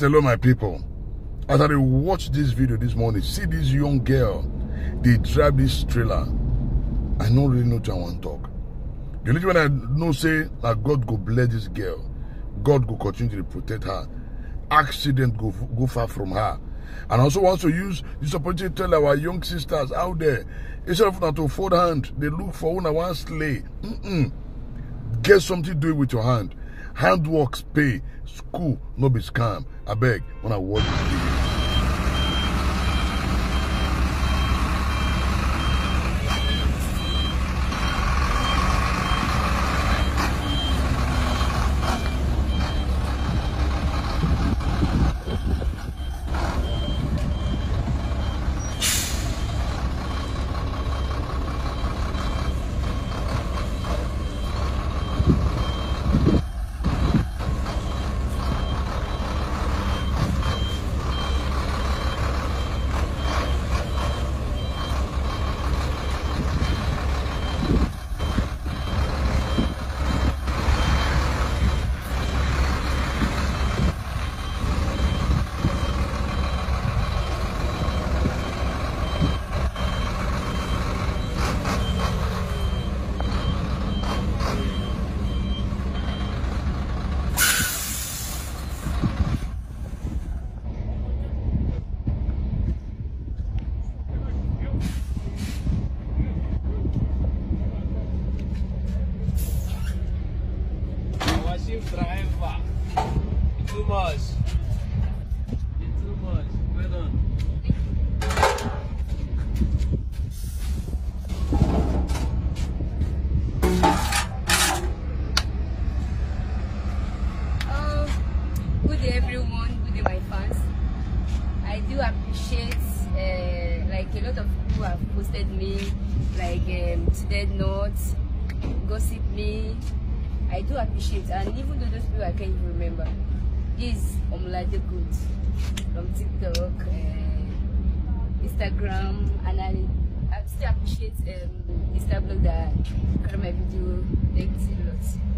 Hello, my people. As I watch this video this morning, see this young girl, they drive this trailer. I don't really know what I want to talk. The only when I know say that God go bless this girl, God go continue to protect her. Accident go go far from her. And also want to use this opportunity to tell our young sisters out there, instead of not to fold hand, they look for one one slay. Mm-mm. Get something to do with your hand. Handworks pay. School no be scam. I beg when I watch this video. Washing driver. Too much. It's Too much. Well done. Um, good everyone, good my fans. I do appreciate uh, like a lot of people have posted me like um, today notes, gossip me. I do appreciate and even though those people I can't even remember. This is Omolade Good from TikTok, uh, Instagram and I, I still appreciate um, Instablog that carry my video. Thank you a lot.